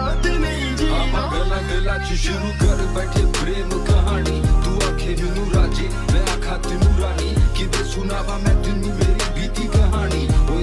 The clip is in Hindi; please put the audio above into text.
साथ नहीं जीना अगला गला शुरू कर बैठे